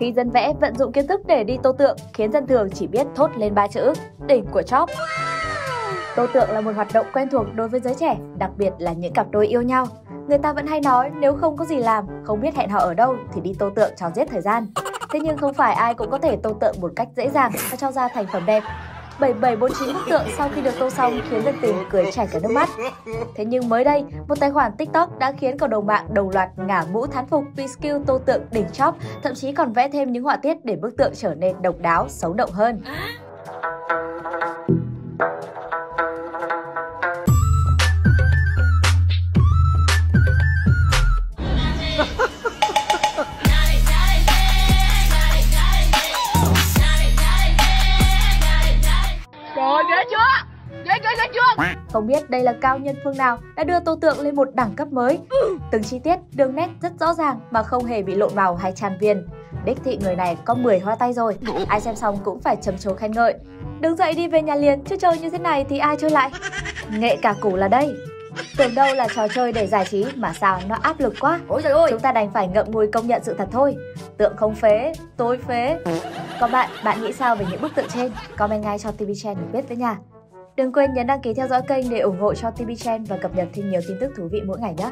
Khi dân vẽ vận dụng kiến thức để đi tô tượng khiến dân thường chỉ biết thốt lên ba chữ đỉnh của chóp. Tô tượng là một hoạt động quen thuộc đối với giới trẻ, đặc biệt là những cặp đôi yêu nhau. Người ta vẫn hay nói nếu không có gì làm, không biết hẹn hò ở đâu thì đi tô tượng cho giết thời gian. Thế nhưng không phải ai cũng có thể tô tượng một cách dễ dàng và cho ra thành phẩm đẹp. 7749 bức tượng sau khi được tô xong khiến dân tình cười chảy cả nước mắt. Thế nhưng mới đây, một tài khoản TikTok đã khiến cộng đồng mạng đồng loạt ngả mũ thán phục vì skill tô tượng đỉnh chóp, thậm chí còn vẽ thêm những họa tiết để bức tượng trở nên độc đáo, sống động hơn. Chưa? Ghê ghê ghê chưa? Không biết đây là cao nhân phương nào đã đưa tô tượng lên một đẳng cấp mới. Từng chi tiết, đường nét rất rõ ràng mà không hề bị lộ màu hay tràn viền. Đích thị người này có 10 hoa tay rồi, ai xem xong cũng phải trầm trồ khen ngợi. Đứng dậy đi về nhà liền, chứ chơi như thế này thì ai chơi lại. Nghệ cả củ là đây. Tưởng đâu là trò chơi để giải trí mà sao nó áp lực quá. Ôi trời ơi! Chúng ta đành phải ngậm ngùi công nhận sự thật thôi. Tượng không phế, tôi phế. Còn bạn, bạn nghĩ sao về những bức tượng trên? Comment ngay cho TV Channel biết với nha. Đừng quên nhấn đăng ký theo dõi kênh để ủng hộ cho TV Channel và cập nhật thêm nhiều tin tức thú vị mỗi ngày nhé.